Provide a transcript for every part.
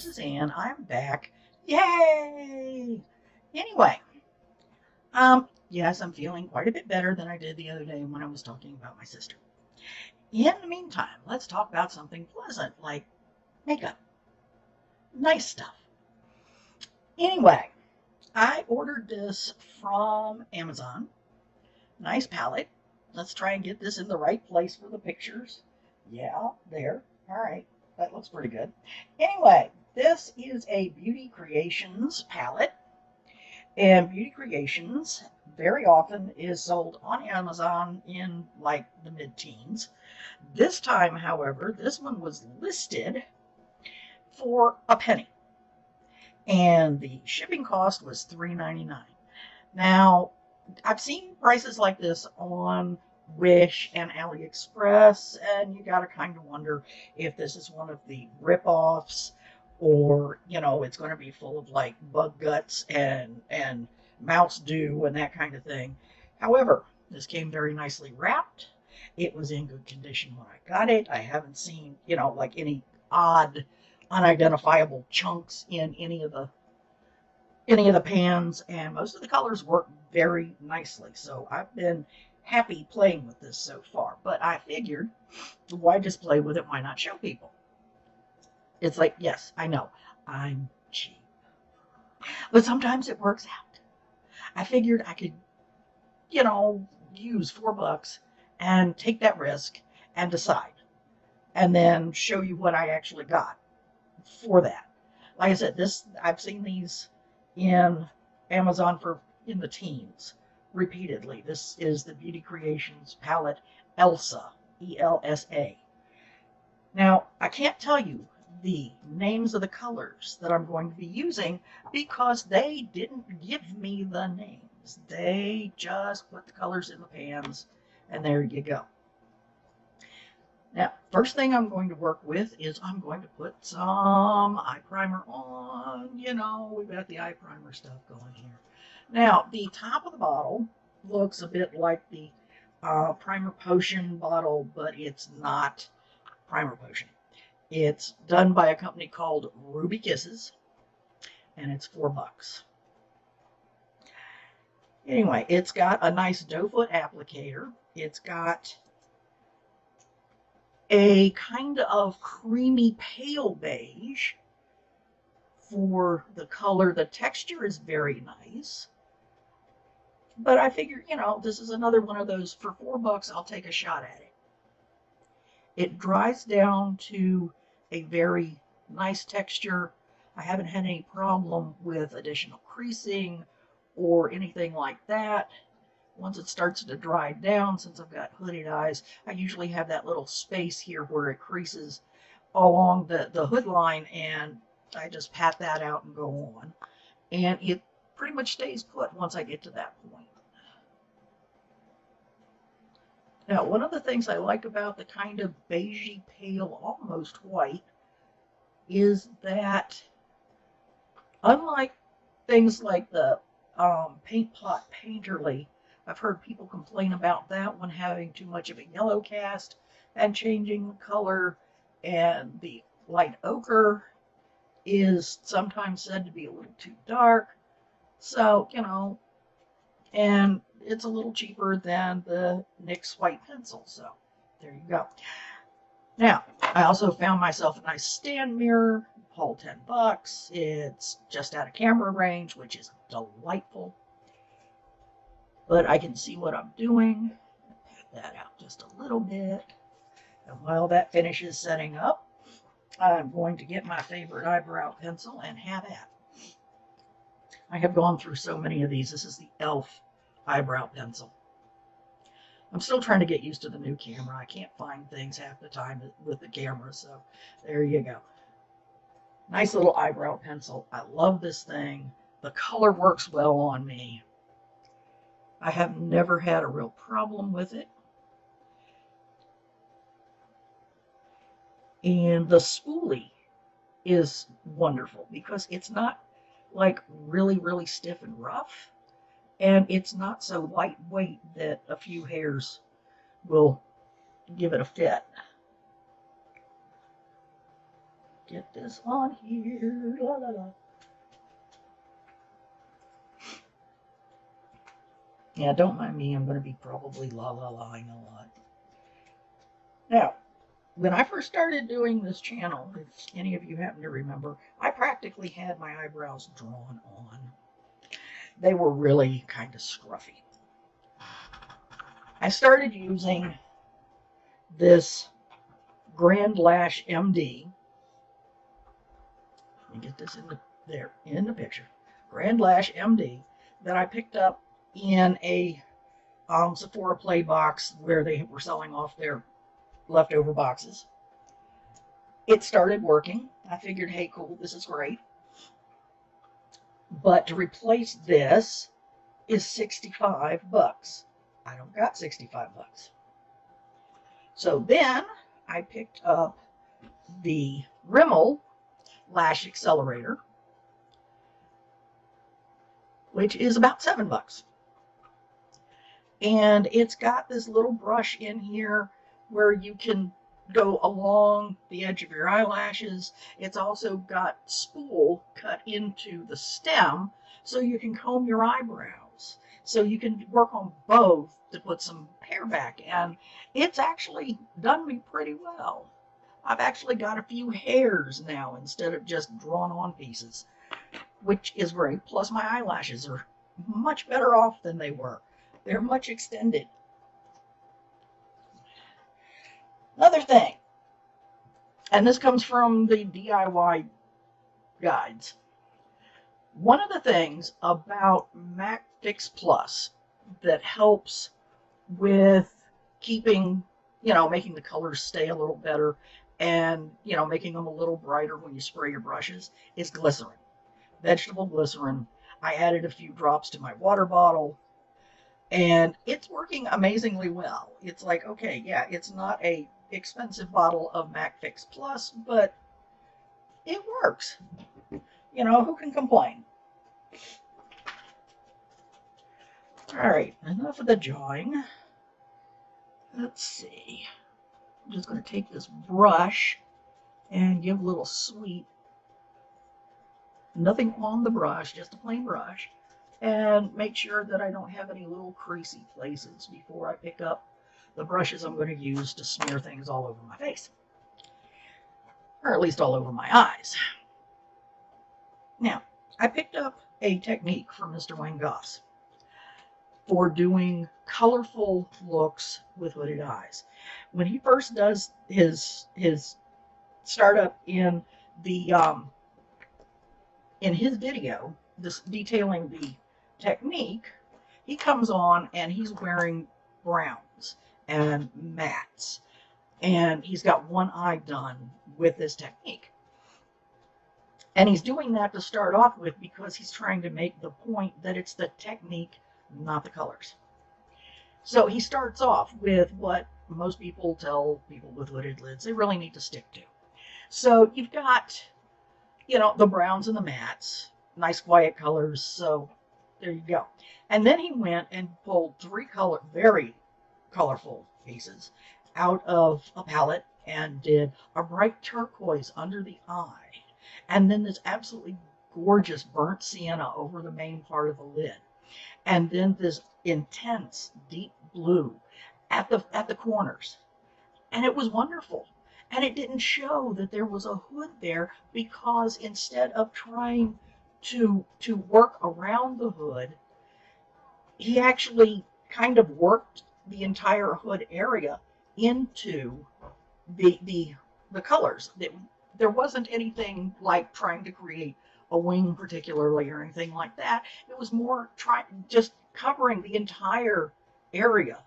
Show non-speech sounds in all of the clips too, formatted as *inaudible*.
this is Ann. I'm back. Yay! Anyway, um, yes, I'm feeling quite a bit better than I did the other day when I was talking about my sister. In the meantime, let's talk about something pleasant like makeup. Nice stuff. Anyway, I ordered this from Amazon. Nice palette. Let's try and get this in the right place for the pictures. Yeah, there. All right. That looks pretty good. Anyway, this is a Beauty Creations palette. And Beauty Creations very often is sold on Amazon in like the mid teens. This time, however, this one was listed for a penny. And the shipping cost was $3.99. Now, I've seen prices like this on Wish and AliExpress, and you got to kind of wonder if this is one of the rip-offs or you know it's going to be full of like bug guts and and mouse dew and that kind of thing. However, this came very nicely wrapped. It was in good condition when I got it. I haven't seen you know like any odd, unidentifiable chunks in any of the any of the pans, and most of the colors work very nicely. So I've been happy playing with this so far. But I figured, why just play with it? Why not show people? It's like, yes, I know, I'm cheap. But sometimes it works out. I figured I could, you know, use four bucks and take that risk and decide. And then show you what I actually got for that. Like I said, this I've seen these in Amazon for in the teens repeatedly. This is the Beauty Creations palette Elsa, E L S A. Now, I can't tell you the names of the colors that I'm going to be using because they didn't give me the names. They just put the colors in the pans and there you go. Now, first thing I'm going to work with is I'm going to put some eye primer on. You know, we've got the eye primer stuff going here. Now, the top of the bottle looks a bit like the uh, primer potion bottle, but it's not primer potion. It's done by a company called Ruby Kisses, and it's four bucks. Anyway, it's got a nice doe foot applicator. It's got a kind of creamy pale beige for the color. The texture is very nice. But I figure, you know, this is another one of those for four bucks, I'll take a shot at it. It dries down to a very nice texture. I haven't had any problem with additional creasing or anything like that. Once it starts to dry down, since I've got hooded eyes, I usually have that little space here where it creases along the, the hood line and I just pat that out and go on. And it pretty much stays put once I get to that point. Now, one of the things I like about the kind of beigey pale, almost white, is that unlike things like the um, paint pot painterly, I've heard people complain about that one having too much of a yellow cast and changing the color, and the light ochre is sometimes said to be a little too dark. So, you know, and it's a little cheaper than the NYX white pencil. So there you go. Now, I also found myself a nice stand mirror, all 10 bucks. It's just out of camera range, which is delightful. But I can see what I'm doing. Pat that out just a little bit. And while that finishes setting up, I'm going to get my favorite eyebrow pencil and have at. I have gone through so many of these. This is the e.l.f eyebrow pencil. I'm still trying to get used to the new camera. I can't find things half the time with the camera, so there you go. Nice little eyebrow pencil. I love this thing. The color works well on me. I have never had a real problem with it. And the spoolie is wonderful because it's not like really, really stiff and rough and it's not so lightweight that a few hairs will give it a fit. get this on here. La, la, la. Yeah, don't mind me. I'm going to be probably la la laing a lot. Now, when I first started doing this channel, if any of you happen to remember, I practically had my eyebrows drawn on. They were really kind of scruffy. I started using this GrandeLASH-MD. Let me get this in the there in the picture. GrandeLASH-MD that I picked up in a um, Sephora Play box where they were selling off their leftover boxes. It started working. I figured, hey, cool, this is great. But to replace this is 65 bucks. I don't got 65 bucks. So then I picked up the Rimmel Lash Accelerator, which is about seven bucks. And it's got this little brush in here where you can go along the edge of your eyelashes. It's also got spool cut into the stem so you can comb your eyebrows. So you can work on both to put some hair back. And it's actually done me pretty well. I've actually got a few hairs now instead of just drawn on pieces, which is great. Plus my eyelashes are much better off than they were. They're much extended. Another thing, and this comes from the DIY guides. One of the things about Mac Fix Plus that helps with keeping, you know, making the colors stay a little better and, you know, making them a little brighter when you spray your brushes is glycerin, vegetable glycerin. I added a few drops to my water bottle and it's working amazingly well. It's like, okay, yeah, it's not a expensive bottle of MacFix Plus, but it works. You know, who can complain? All right, enough of the jawing. Let's see. I'm just going to take this brush and give a little sweep. Nothing on the brush, just a plain brush. And make sure that I don't have any little creasy places before I pick up the brushes I'm going to use to smear things all over my face. Or at least all over my eyes. Now, I picked up a technique from Mr. Wayne Goss for doing colorful looks with hooded eyes. When he first does his his startup in the um, in his video, this detailing the technique, he comes on and he's wearing browns and mattes. And he's got one eye done with this technique. And he's doing that to start off with because he's trying to make the point that it's the technique, not the colors. So he starts off with what most people tell people with hooded lids they really need to stick to. So you've got, you know, the browns and the mattes, nice quiet colors. So there you go. And then he went and pulled three color, very colorful pieces out of a palette and did a bright turquoise under the eye. And then this absolutely gorgeous burnt sienna over the main part of the lid. And then this intense deep blue at the at the corners. And it was wonderful. And it didn't show that there was a hood there because instead of trying to to work around the hood, he actually kind of worked the entire hood area into the the the colors. There wasn't anything like trying to create a wing particularly or anything like that. It was more trying just covering the entire area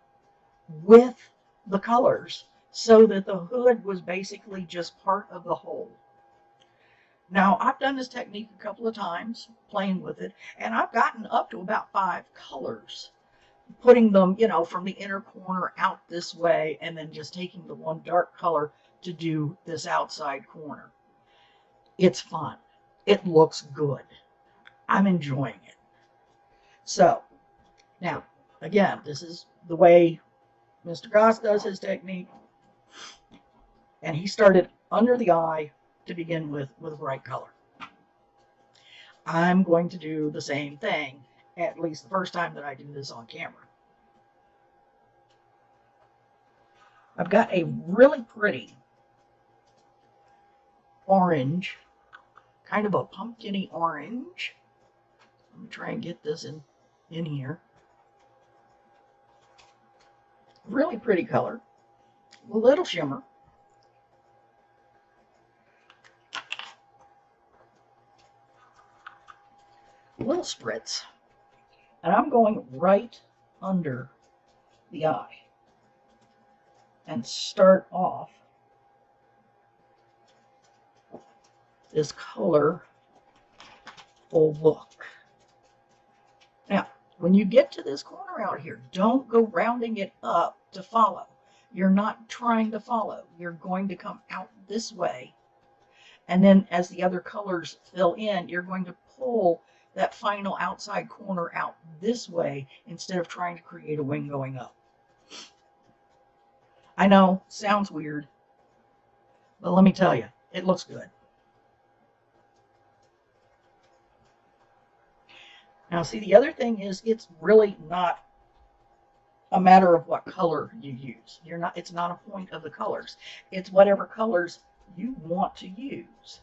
with the colors so that the hood was basically just part of the whole. Now, I've done this technique a couple of times, playing with it, and I've gotten up to about five colors putting them, you know, from the inner corner out this way and then just taking the one dark color to do this outside corner. It's fun. It looks good. I'm enjoying it. So, now, again, this is the way Mr. Goss does his technique. And he started under the eye to begin with with bright color. I'm going to do the same thing, at least the first time that I do this on camera. I've got a really pretty orange, kind of a pumpkiny orange. Let me try and get this in, in here. Really pretty color. A little shimmer. A little spritz. And I'm going right under the eye and start off this colorful look. Now, when you get to this corner out here, don't go rounding it up to follow. You're not trying to follow. You're going to come out this way. And then as the other colors fill in, you're going to pull that final outside corner out this way instead of trying to create a wing going up. I know, sounds weird, but let me tell you, it looks good. Now, see, the other thing is it's really not a matter of what color you use. You're not, it's not a point of the colors. It's whatever colors you want to use.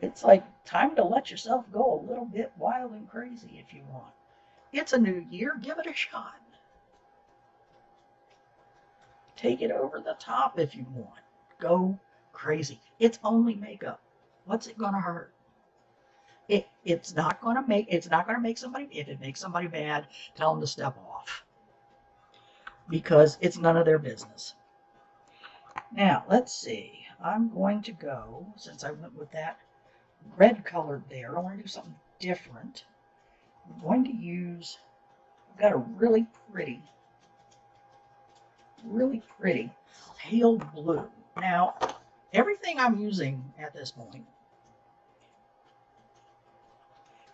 It's like time to let yourself go a little bit wild and crazy if you want. It's a new year. Give it a shot. Take it over the top if you want. Go crazy. It's only makeup. What's it going to hurt? It, it's not to make it's not going to make somebody if it makes somebody bad tell them to step off because it's none of their business now let's see i'm going to go since i went with that red colored there i want to do something different I'm going to use, I've got a really pretty, really pretty pale blue. Now, everything I'm using at this point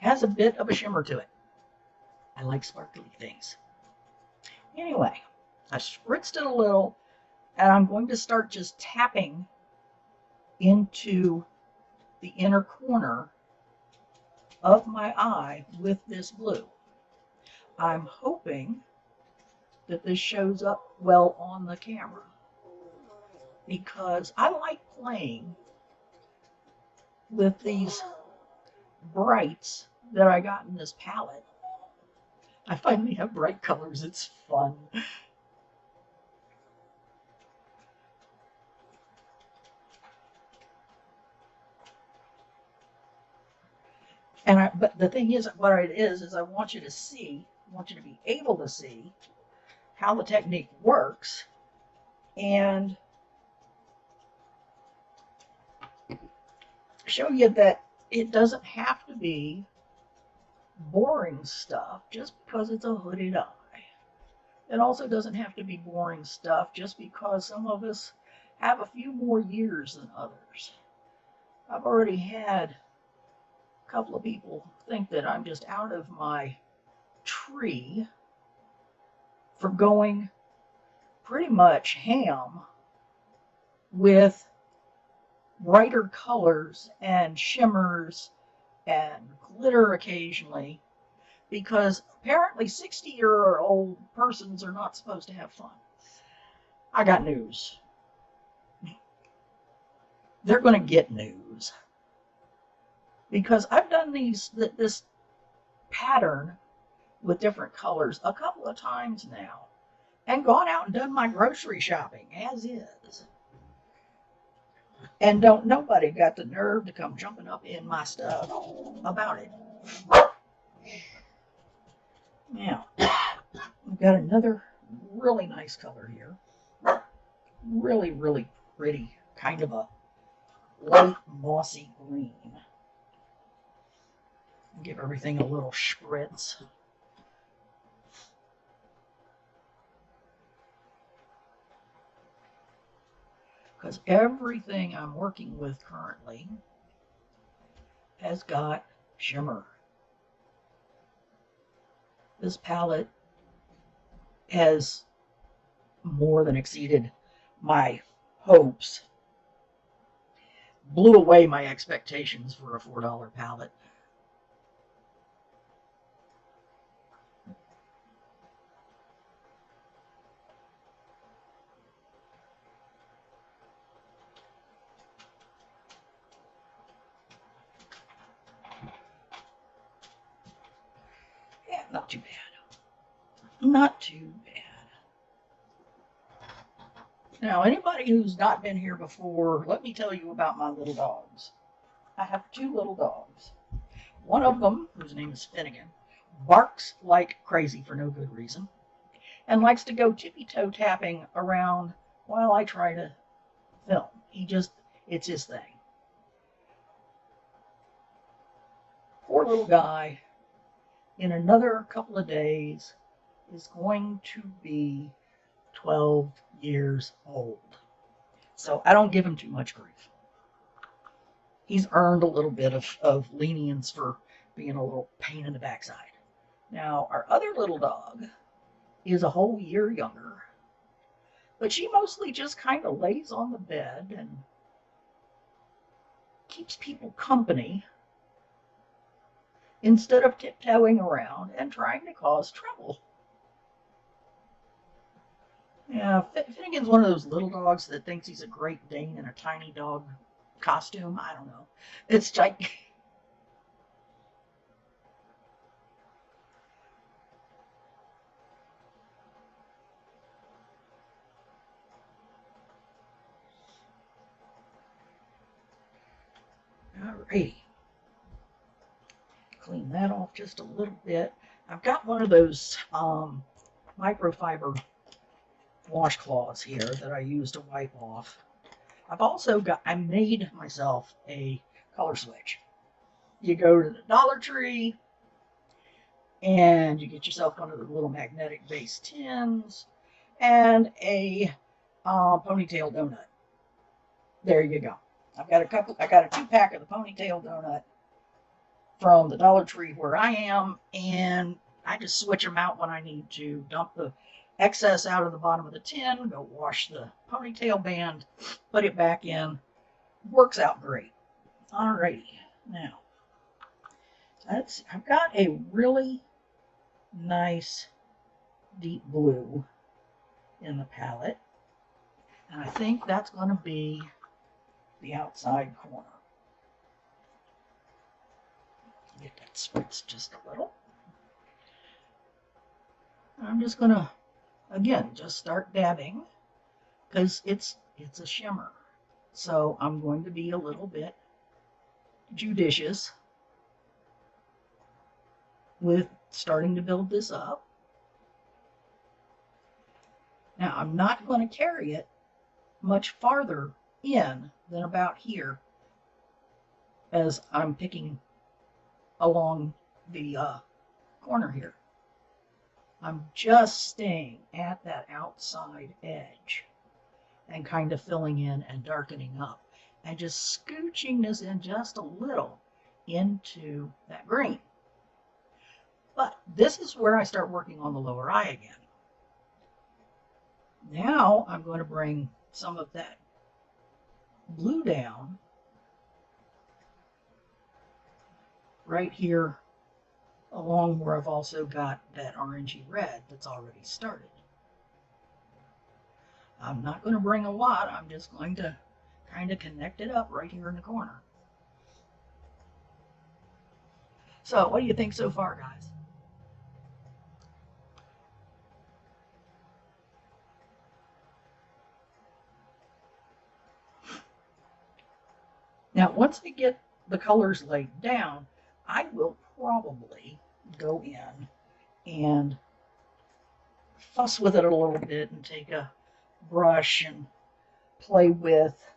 has a bit of a shimmer to it. I like sparkly things. Anyway, I spritzed it a little and I'm going to start just tapping into the inner corner of my eye with this blue. I'm hoping that this shows up well on the camera because I like playing with these brights that I got in this palette. I finally have bright colors. It's fun. And I, but the thing is, what it is, is I want you to see, I want you to be able to see how the technique works and show you that it doesn't have to be boring stuff just because it's a hooded eye. It also doesn't have to be boring stuff just because some of us have a few more years than others. I've already had couple of people think that I'm just out of my tree for going pretty much ham with brighter colors and shimmers and glitter occasionally because apparently 60 year old persons are not supposed to have fun. I got news. They're going to get news because I've done these this pattern with different colors a couple of times now and gone out and done my grocery shopping as is. And don't nobody got the nerve to come jumping up in my stuff about it. Now, we've got another really nice color here. Really, really pretty, kind of a light mossy green. Give everything a little spritz. Because everything I'm working with currently has got shimmer. This palette has more than exceeded my hopes blew away my expectations for a $4 pallet. Yeah, not too bad. Not too bad. Now, anybody who's not been here before, let me tell you about my little dogs. I have two little dogs. One of them, whose name is Finnegan, barks like crazy for no good reason and likes to go tippy toe tapping around while I try to film. He just, it's his thing. Poor little guy, in another couple of days, is going to be 12 years old. So I don't give him too much grief. He's earned a little bit of, of lenience for being a little pain in the backside. Now, our other little dog is a whole year younger, but she mostly just kind of lays on the bed and keeps people company instead of tiptoeing around and trying to cause trouble. Yeah, Finnegan's one of those little dogs that thinks he's a Great Dane in a tiny dog costume. I don't know. It's like. *laughs* Alrighty. Clean that off just a little bit. I've got one of those um, microfiber washcloths here that I use to wipe off. I've also got, I made myself a color switch. You go to the Dollar Tree and you get yourself one of the little magnetic base tins and a uh, ponytail donut. There you go. I've got a couple, I got a two pack of the ponytail donut from the Dollar Tree where I am, and I just switch them out when I need to dump the excess out of the bottom of the tin, go wash the ponytail band, put it back in. Works out great. Alrighty, now let's. I've got a really nice deep blue in the palette, and I think that's going to be the outside corner. Get that spritzed just a little. I'm just to again, just start dabbing because it's it's a shimmer. So I'm going to be a little bit judicious with starting to build this up. Now I'm not going to carry it much farther in than about here as I'm picking along the uh, corner here. I'm just staying at that outside edge and kind of filling in and darkening up and just scooching this in just a little into that green. But this is where I start working on the lower eye again. Now I'm going to bring some of that blue down right here along where I've also got that orangey red that's already started. I'm not going to bring a lot, I'm just going to kind of connect it up right here in the corner. So what do you think so far, guys? Now, once I get the colors laid down, I will probably go in and fuss with it a little bit and take a brush and play with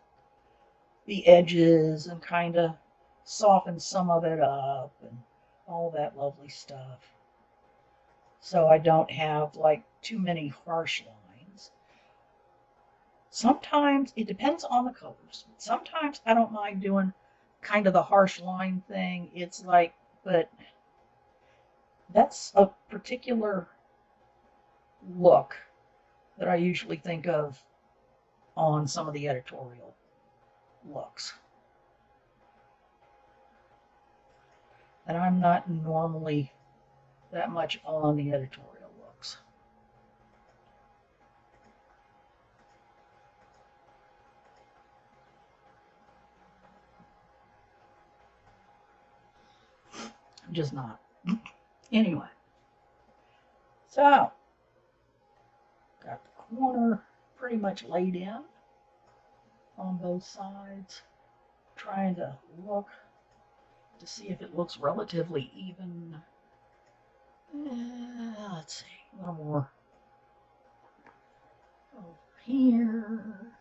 the edges and kind of soften some of it up and all that lovely stuff. So I don't have like too many harsh lines. Sometimes it depends on the colors. Sometimes I don't mind doing kind of the harsh line thing. It's like, but that's a particular look that I usually think of on some of the editorial looks. And I'm not normally that much on the editorial looks. Just not. Anyway, so got the corner pretty much laid in on both sides, trying to look to see if it looks relatively even. Uh, let's see, a little more over here.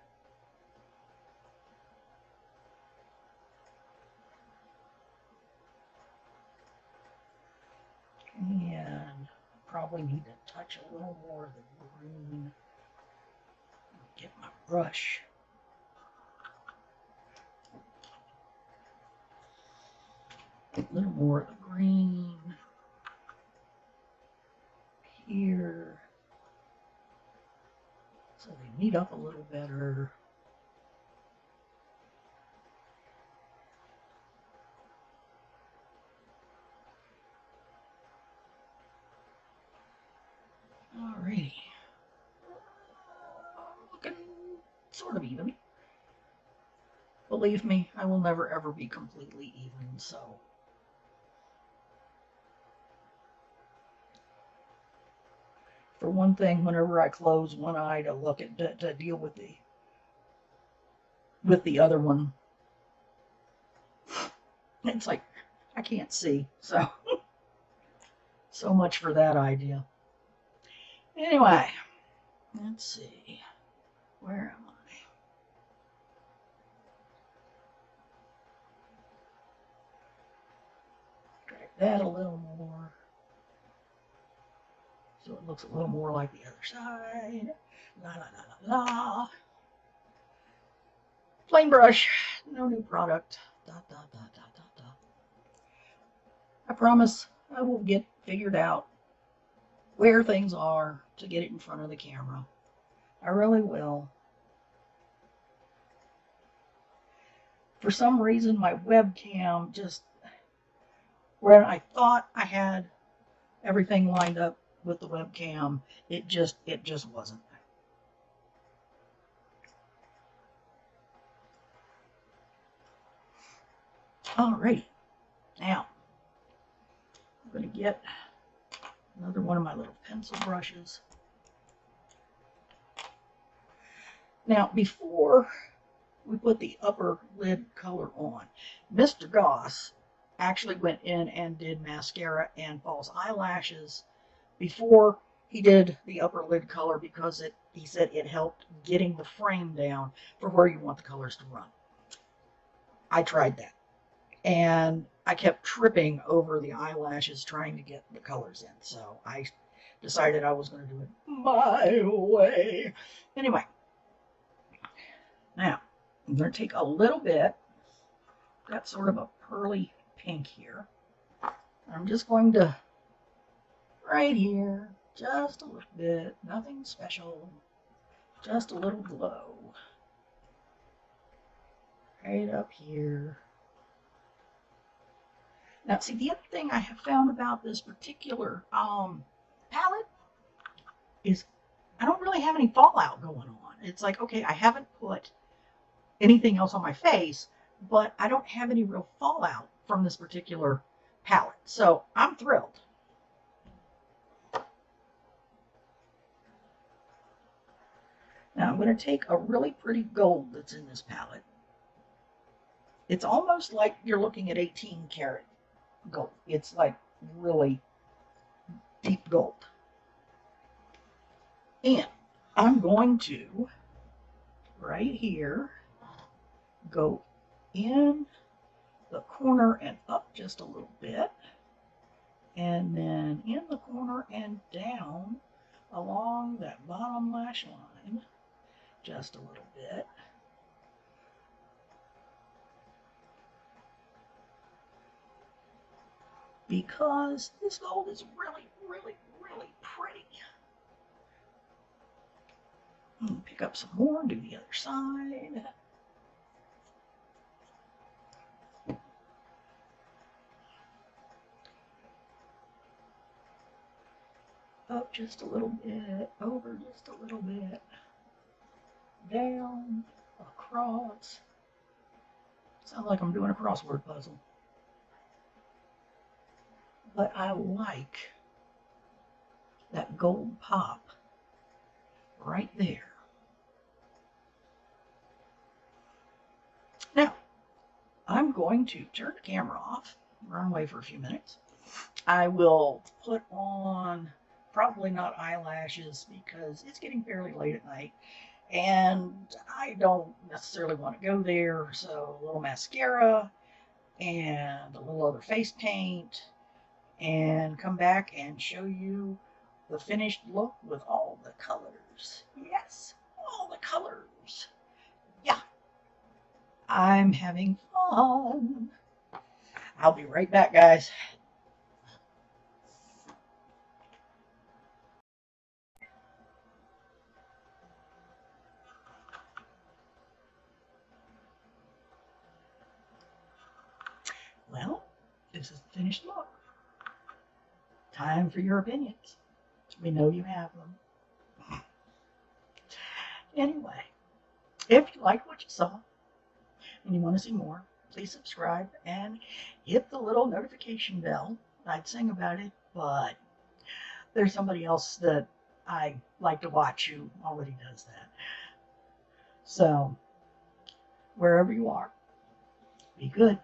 And probably need to touch a little more of the green. Get my brush. A little more of the green here. So they meet up a little better. Alrighty. Looking sort of even. Believe me, I will never ever be completely even, so. For one thing, whenever I close one eye to look at to, to deal with the with the other one, it's like I can't see. So *laughs* so much for that idea. Anyway, let's see. Where am I? That a little more. So it looks a little more like the other side. La la la la la. Plain brush, no new product. Da, da, da, da, da. I promise I will get figured out where things are to get it in front of the camera. I really will. For some reason, my webcam just, when I thought I had everything lined up with the webcam, it just, it just wasn't. Alrighty, now I'm to get another one of my little pencil brushes. Now, before we put the upper lid color on, Mr. Goss actually went in and did mascara and false eyelashes before he did the upper lid color because it he said it helped getting the frame down for where you want the colors to run. I tried that. And I kept tripping over the eyelashes trying to get the colors in. So I decided I was going to do it my way. Anyway, now I'm going to take a little bit, got sort of a pearly pink here. I'm just going to, right here, just a little bit, nothing special, just a little glow. Right up here. Now, see, the other thing I have found about this particular um, palette is I don't really have any fallout going on. It's like, okay, I haven't put anything else on my face, but I don't have any real fallout from this particular palette. So I'm thrilled. Now I'm going to take a really pretty gold that's in this palette. It's almost like you're looking at 18 karat gold. It's like really deep gold. And I'm going to, right here, go in the corner and up just a little bit. And then in the corner and down along that bottom lash line just a little bit. because this gold is really, really, really pretty. Pick pick up some more, do the other side. Up just a little bit, over just a little bit, down, across. Sounds like I'm doing a crossword puzzle. But I like that gold pop right there. Now, I'm going to turn the camera off, run away for a few minutes. I will put on probably not eyelashes because it's getting fairly late at night and I don't necessarily want to go there. So a little mascara and a little other face paint and come back and show you the finished look with all the colors. Yes, all the colors. Yeah, I'm having fun. I'll be right back, guys. This is the finished look. Time for your opinions. We know you have them. Anyway, if you like what you saw and you want to see more, please subscribe and hit the little notification bell. I'd sing about it, but there's somebody else that I like to watch who already does that. So, wherever you are, be good.